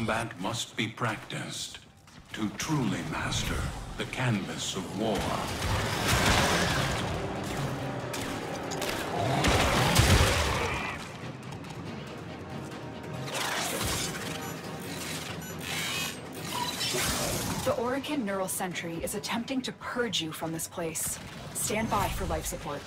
Combat must be practiced to truly master the canvas of war. The Orokin Neural Sentry is attempting to purge you from this place. Stand by for life support.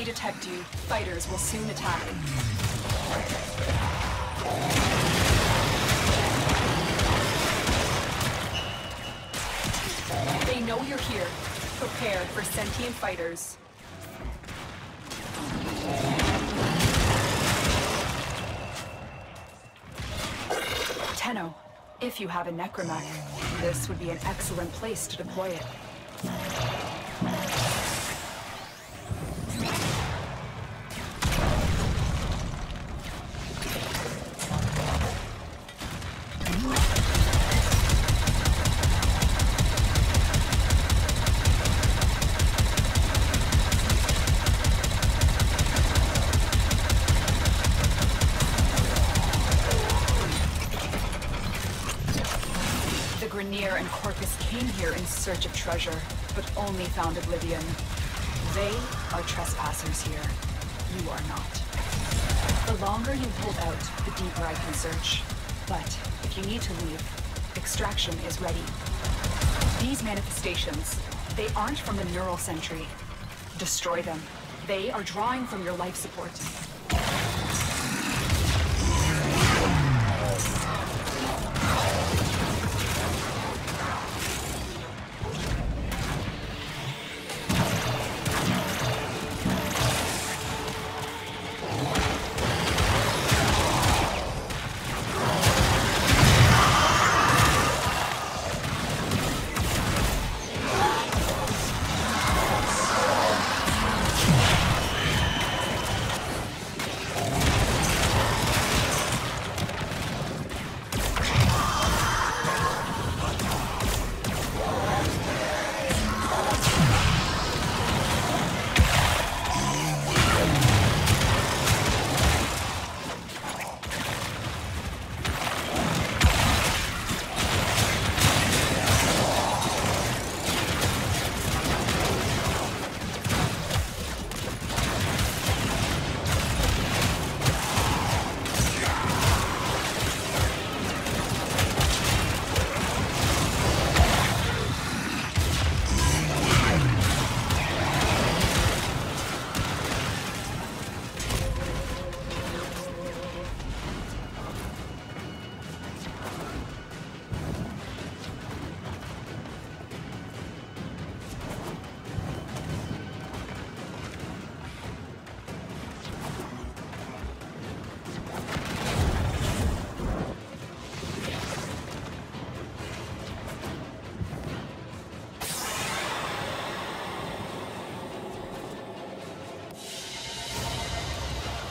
They detect you, fighters will soon attack. They know you're here. Prepare for sentient fighters. Tenno, if you have a necromech. This would be an excellent place to deploy it. Came here in search of treasure, but only found oblivion. They are trespassers here. You are not. The longer you hold out, the deeper I can search. But if you need to leave, extraction is ready. These manifestations, they aren't from the neural sentry. Destroy them. They are drawing from your life support.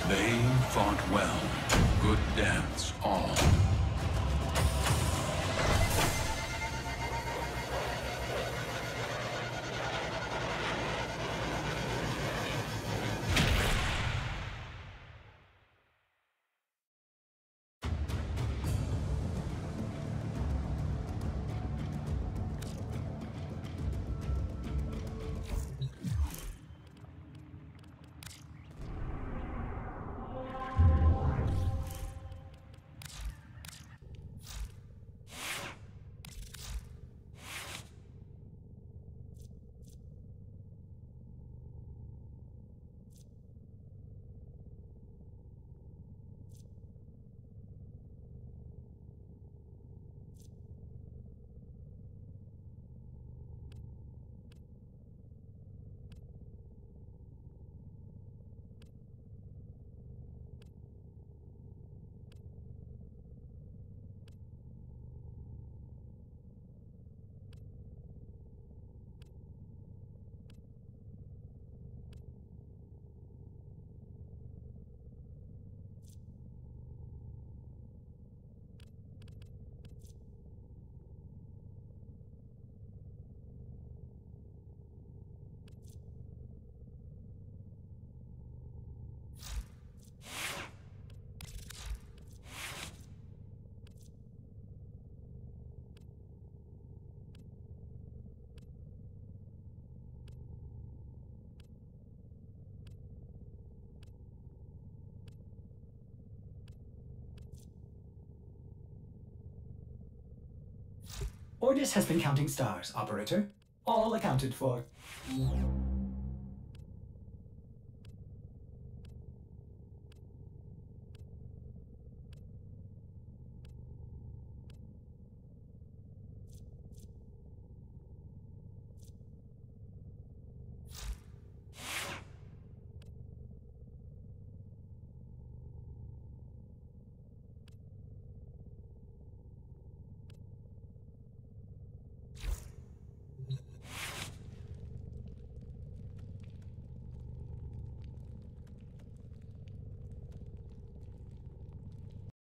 They fought well. Good dance, all. Ordis has been counting stars, operator. All accounted for.